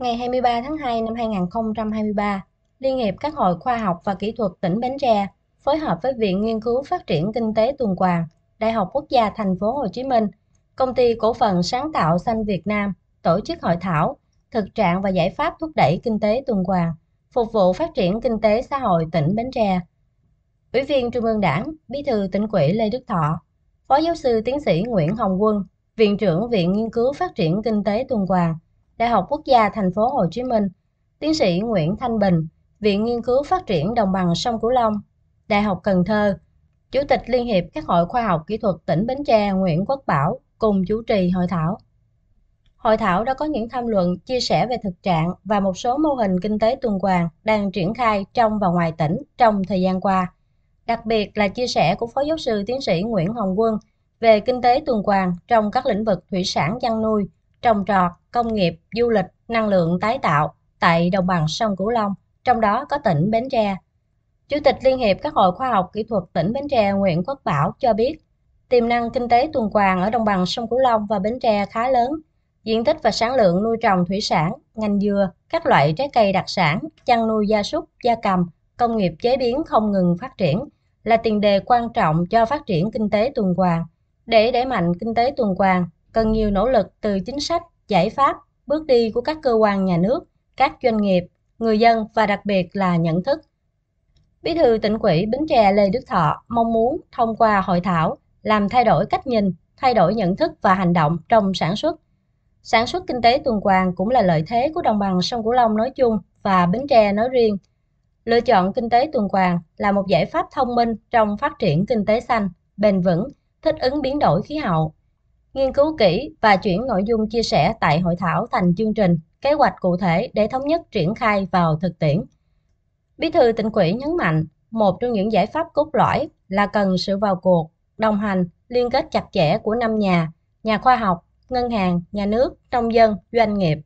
Ngày 23 tháng 2 năm 2023, Liên hiệp các hội khoa học và kỹ thuật tỉnh Bến Tre phối hợp với Viện Nghiên cứu Phát triển Kinh tế Tuần hoàn, Đại học Quốc gia Thành phố Hồ Chí Minh, Công ty Cổ phần Sáng tạo Xanh Việt Nam tổ chức hội thảo thực trạng và giải pháp thúc đẩy kinh tế tuần hoàn, phục vụ phát triển kinh tế xã hội tỉnh Bến Tre. Ủy viên Trung ương Đảng, Bí thư tỉnh ủy Lê Đức Thọ, Phó giáo sư tiến sĩ Nguyễn Hồng Quân, Viện trưởng Viện Nghiên cứu Phát triển Kinh tế Tuần Hoàn, Đại học Quốc gia Thành phố Hồ Chí Minh, tiến sĩ Nguyễn Thanh Bình, Viện Nghiên cứu Phát triển Đồng bằng sông Cửu Long, Đại học Cần Thơ, Chủ tịch Liên hiệp các hội khoa học kỹ thuật tỉnh Bến Tre Nguyễn Quốc Bảo cùng chủ trì hội thảo. Hội thảo đã có những tham luận chia sẻ về thực trạng và một số mô hình kinh tế tuần hoàn đang triển khai trong và ngoài tỉnh trong thời gian qua. Đặc biệt là chia sẻ của Phó Giáo sư Tiến sĩ Nguyễn Hồng Quân về kinh tế tuần hoàn trong các lĩnh vực thủy sản chăn nuôi, trồng trọt, công nghiệp, du lịch, năng lượng tái tạo tại đồng bằng sông Cửu Long, trong đó có tỉnh Bến Tre. Chủ tịch Liên hiệp các hội khoa học kỹ thuật tỉnh Bến Tre Nguyễn Quốc Bảo cho biết, tiềm năng kinh tế tuần hoàn ở đồng bằng sông Cửu Long và Bến Tre khá lớn. Diện tích và sản lượng nuôi trồng thủy sản, ngành dừa, các loại trái cây đặc sản, chăn nuôi gia súc, gia cầm, công nghiệp chế biến không ngừng phát triển là tiền đề quan trọng cho phát triển kinh tế tuần hoàn. Để đẩy mạnh kinh tế tuần hoàn, cần nhiều nỗ lực từ chính sách, giải pháp, bước đi của các cơ quan nhà nước, các doanh nghiệp, người dân và đặc biệt là nhận thức. Bí thư tỉnh ủy Bến Tre Lê Đức Thọ mong muốn thông qua hội thảo làm thay đổi cách nhìn, thay đổi nhận thức và hành động trong sản xuất. Sản xuất kinh tế tuần hoàn cũng là lợi thế của đồng bằng sông Cửu Long nói chung và Bến Tre nói riêng. Lựa chọn kinh tế tuần hoàn là một giải pháp thông minh trong phát triển kinh tế xanh, bền vững, thích ứng biến đổi khí hậu. Nghiên cứu kỹ và chuyển nội dung chia sẻ tại hội thảo thành chương trình, kế hoạch cụ thể để thống nhất triển khai vào thực tiễn. Bí thư tỉnh ủy nhấn mạnh, một trong những giải pháp cốt lõi là cần sự vào cuộc, đồng hành, liên kết chặt chẽ của năm nhà, nhà khoa học, ngân hàng, nhà nước, nông dân, doanh nghiệp.